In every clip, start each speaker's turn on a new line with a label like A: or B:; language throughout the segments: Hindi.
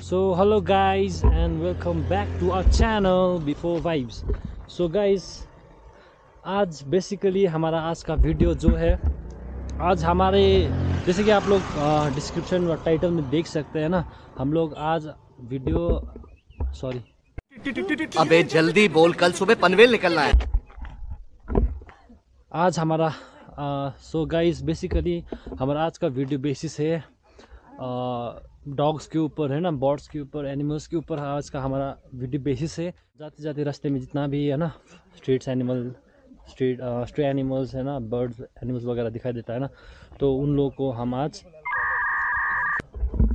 A: so hello guys and welcome back to our channel before vibes so guys आज बेसिकली हमारा आज का वीडियो जो है आज हमारे जैसे कि आप लोग डिस्क्रिप्शन और टाइटल में देख सकते हैं ना हम लोग आज वीडियो सॉरी
B: अबे जल्दी बोल कल सुबह पनवेल निकलना है।
A: आज हमारा सो गाइस बेसिकली हमारा आज का वीडियो बेसिस है डॉग्स के ऊपर है ना बर्ड्स के ऊपर एनिमल्स के ऊपर आज का हमारा वीडियो बेसिस है। जाते जाते रास्ते में जितना भी है ना streets animal street stray animals है ना बर्ड्स एनिमल्स वगैरह दिखाई देता है ना तो उन लोगों को हम आज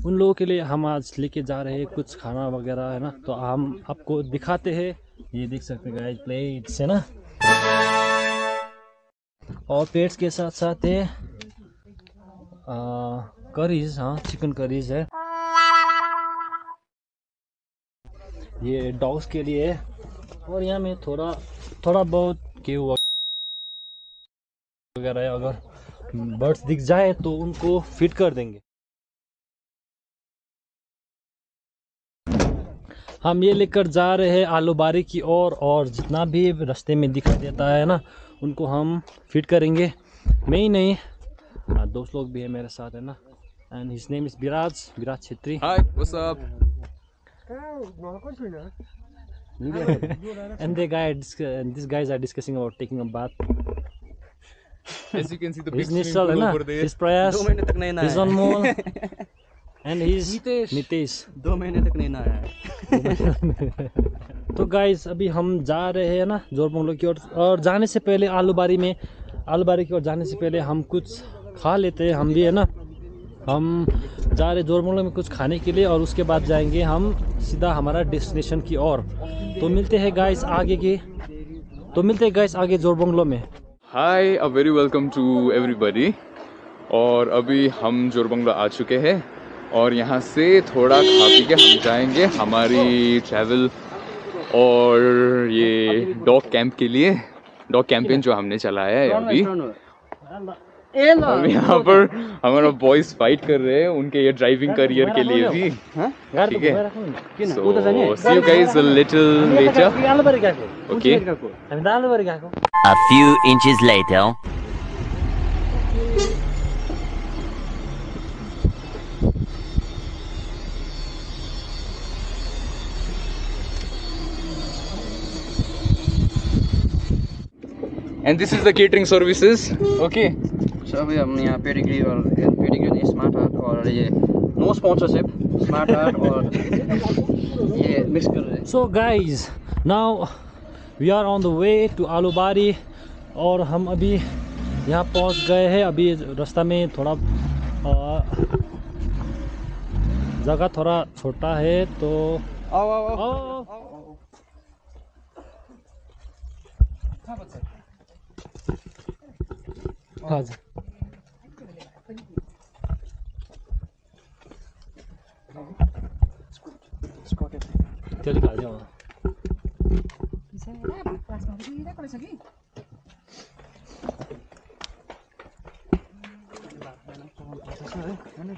A: उन लोगों के लिए हम आज लेके जा रहे हैं कुछ खाना वगैरह, है ना तो हम आपको दिखाते हैं। ये देख सकते हैं प्लेट्स है ना? और प्लेट्स के साथ साथ है करीज हाँ चिकन करीज है। ये डॉग्स के लिए और यहाँ में थोड़ा थोड़ा बहुत केव वगैरह अगर बर्ड्स दिख जाए तो उनको फिट कर देंगे। हम ये लेकर जा रहे हैं आलू बारी की ओर और, और जितना भी रास्ते में दिखाई देता है ना उनको हम फिट करेंगे। मैं ही नहीं दोस्त लोग भी है मेरे साथ है ना? And his name is Viraj Viraj Chhetri
C: hi what's up
A: and the guy and these guys are discussing about taking a bath
C: as you can see the big swimming
A: Nishal
C: pool
A: है
C: over there.
A: his Prayas
D: दो महीने तक नहीं
A: his
D: नहाया
A: Anmol and his
D: Nitesh.
A: Nitesh.
D: दो महीने तक नहीं नहाया है
A: तो गाइस अभी हम जा रहे हैं ना जोरबंगलो की ओर और जाने से पहले आलूबारी में आलूबारी की ओर जाने से पहले हम कुछ खा लेते हैं हम भी है ना? हम जा रहे जोरबंगलो में कुछ खाने के लिए और उसके बाद जाएँगे हम सीधा हमारा डेस्टिनेशन की ओर। तो मिलते हैं गाइस आगे के तो मिलते हैं गाइस आगे जोरबंगलो में।
C: Hi uh very welcome to everybody और अभी हम जोरबंगला आ चुके हैं और यहाँ से थोड़ा खा पी के हम जाएँगे हमारी ट्रैवल और ये डॉग कैंप के लिए। डॉग कैंपेन जो हमने चलाया है अभी। और यहाँ पर हमारा बॉयज़ फाइट कर रहे हैं उनके ये ड्राइविंग करियर के लिए भी। ठीक है। So see you guys uh little later okay
A: हामी
E: A few inches later.
C: and this is the catering services okay
D: so अभी हम यहाँ पेडिग्री और पेडिग्री नहीं स्मार्ट हार्ट और ये नो स्पॉन्सरशिप स्मार्ट हार्ट और ये मिक्स कर रहे हैं।
A: So guys now we are on the way to Aloobari और हम अभी यहाँ पहुँच गए हैं। अभी रास्ता में थोड़ा जगह थोड़ा छोटा है तो
D: आओ आओ आओ।
A: आओ। त्यसले खाल्थ्यो क्लासमा दिइरहेको रहेछ कि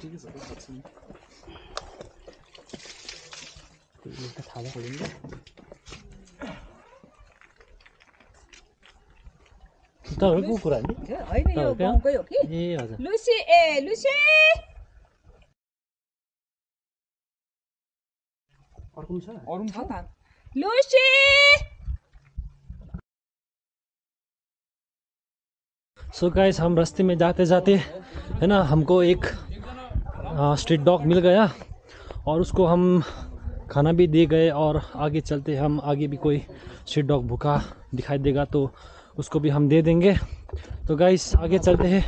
A: ठिकै छ थाहा खोलिन्छ कुरा नि ए हजुर
F: लुसी ए लुसी
A: सो गाइस हम रास्ते में जाते जाते है ना हमको एक स्ट्रीट डॉग मिल गया और उसको हम खाना भी दे गए और आगे चलते हम आगे भी कोई स्ट्रीट डॉग भूखा दिखाई देगा तो उसको भी हम दे देंगे। तो गाइस आगे चलते हैं।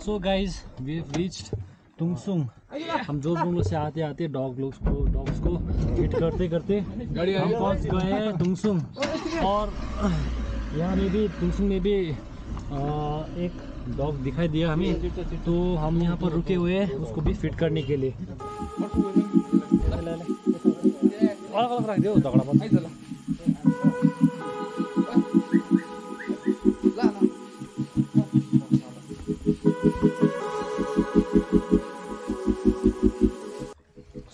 A: So guys we reached Tungsung हम जो जोरबंगलो से आते आते डॉग लोग को डॉग्स को हिट करते करते हम पहुँच गए हैं टुंगसुंग और यहाँ में भी टुंगसुंग में भी एक डॉग दिखाई दिया हमें। तो हम यहाँ पर रुके हुए हैं उसको भी फिट करने के लिए।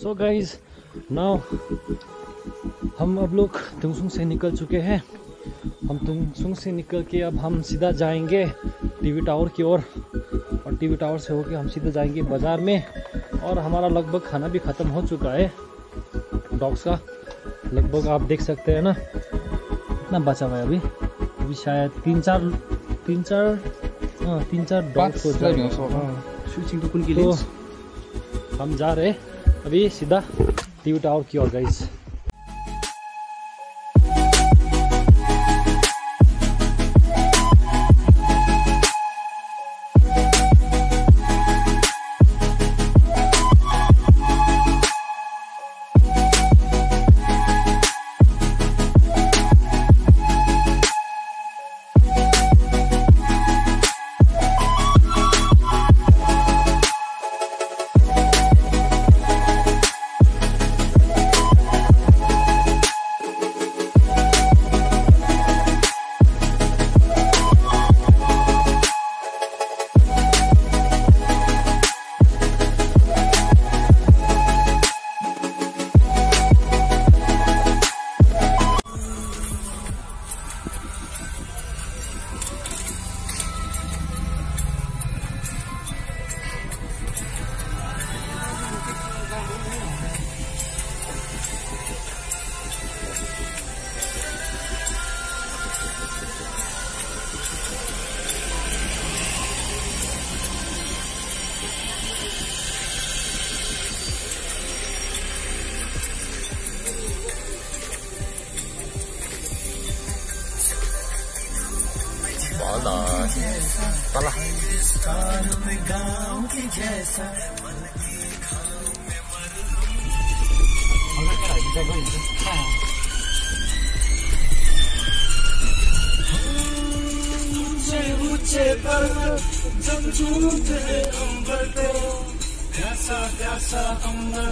A: सो गाइज़ नाउ हम अब लोग तुंगसुंग से निकल चुके हैं। हम तुंगसुंग से निकल के अब हम सीधा जाएँगे टीवी टावर की ओर। और टीवी टावर से होके हम सीधे जाएँगे बाज़ार में। और हमारा लगभग खाना भी ख़त्म हो चुका है। डॉग्स का लगभग आप देख सकते हैं ना। इतना बचा हुआ है अभी। अभी शायद तीन चार तीन चार हाँ तीन चार डॉग्स हो जाएगा। हाँ। तो हम जा रहे हैं। अभी सीधा टीवी टावर की ओर गाइस जैसा तला ऊँचे पर्वत जब झूठते हैं अंबर को प्यासा कैसा अंबर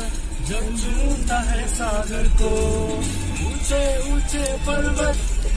A: जब झूठता है सागर को ऊँचे ऊँचे पर्वत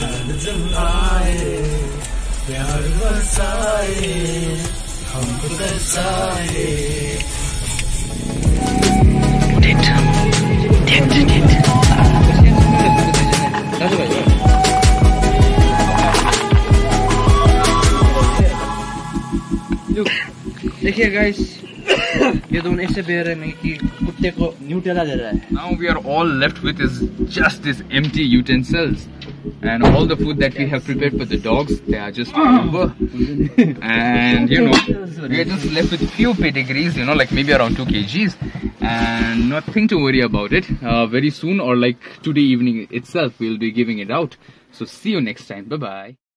A: जब आए प्यार बरसाए हमको दर्शाए
D: देखिए गाइस ये दोनों ऐसे बेर रहे हैं कि कुत्ते को न्यूटेला दे रहा है
C: Now we are all left with is just these empty utensils. And all the food that we have prepared for the dogs, they are just over. and you know, we are just left with few pedigrees, you know, like maybe around 2 kgs. And nothing to worry about it. Uh, very soon, or like today evening itself, we'll be giving it out. So see you next time. Bye bye.